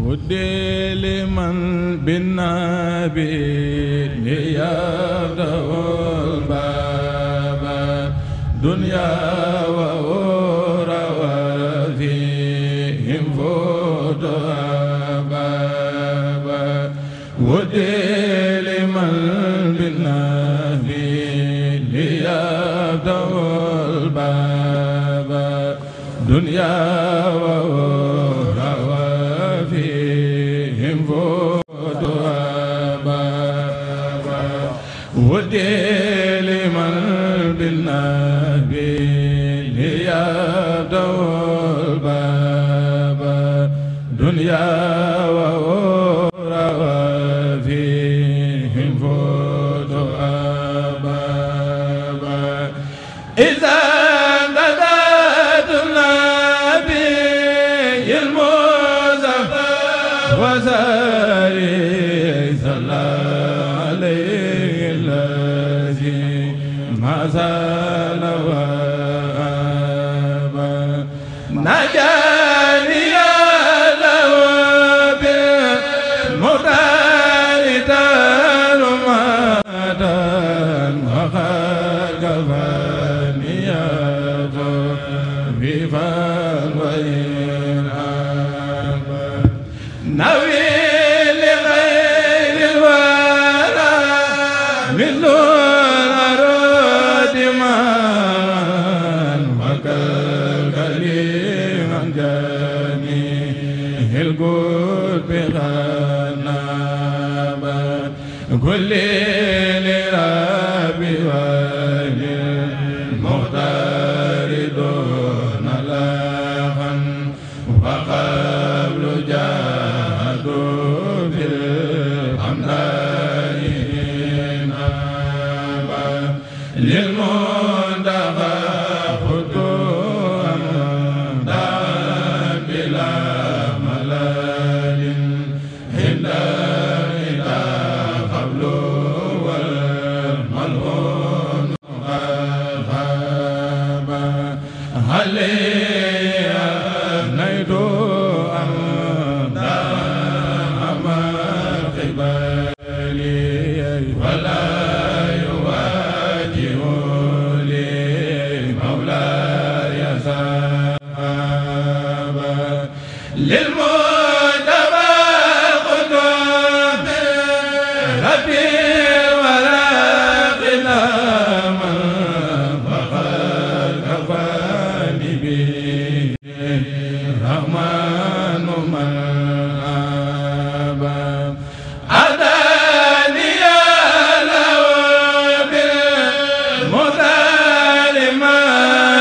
ودي لمن بالنبي ليرضى الباب دنيا وأخرى Him. ما زال وابا نجاني له بالمراد المدى وغلبني في فالوين نوي لغير الورى من القلب غنابا قل لي لربي دون لغن وقبل جاهدوا في الحمدان للمختار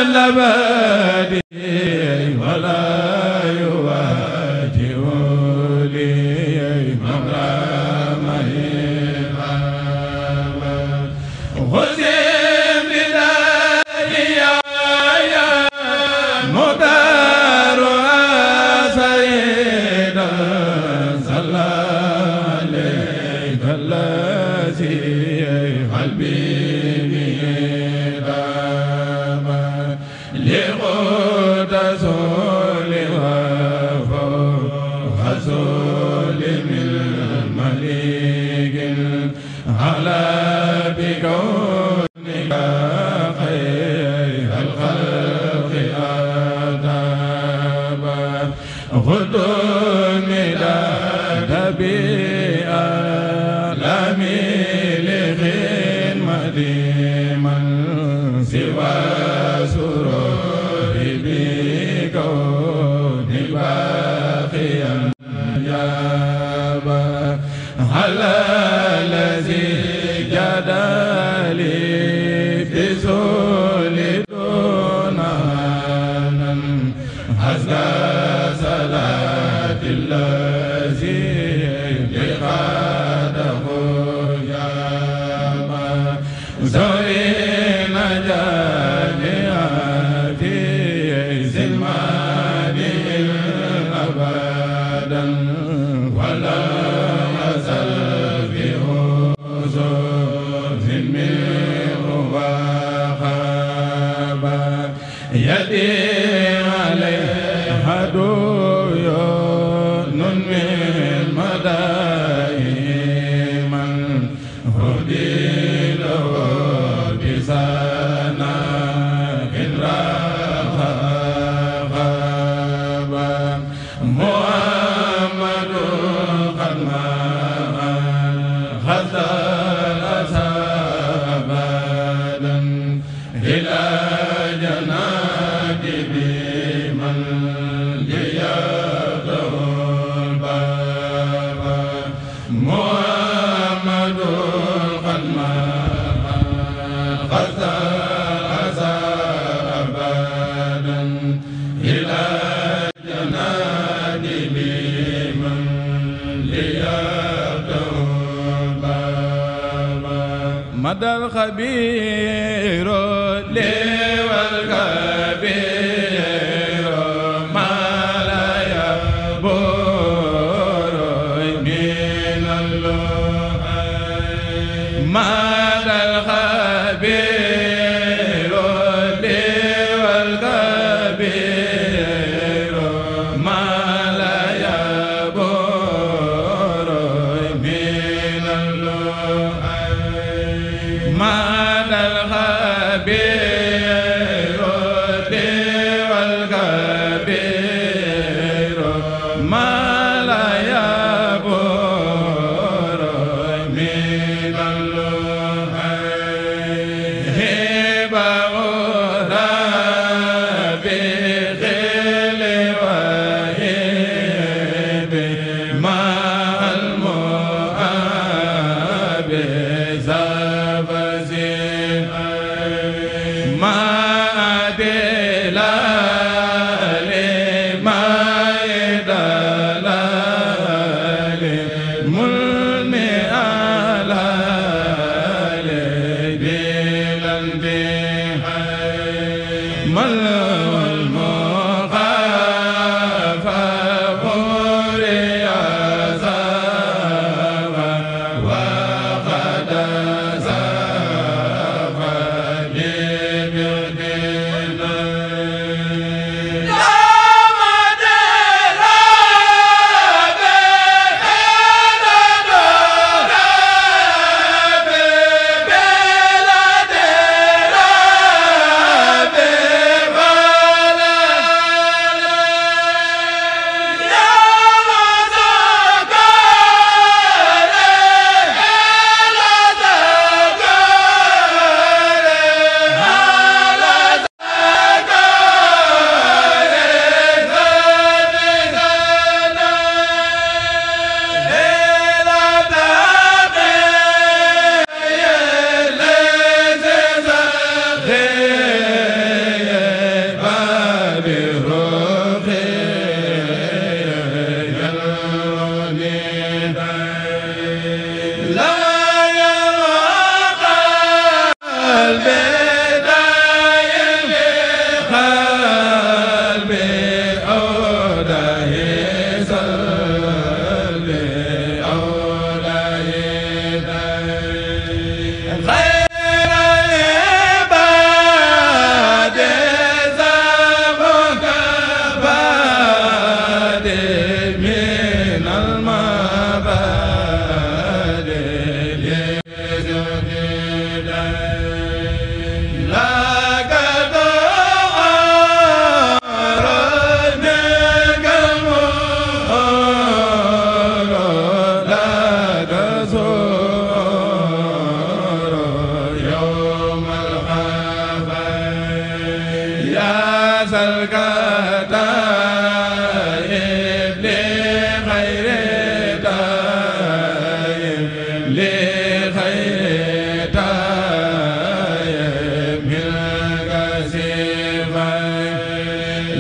سلم li xuta go. madal xabiiro le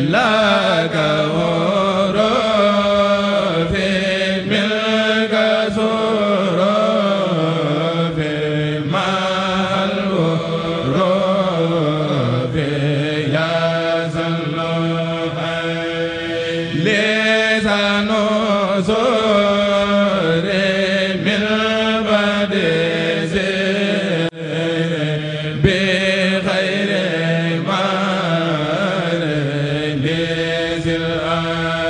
la لذي الأمان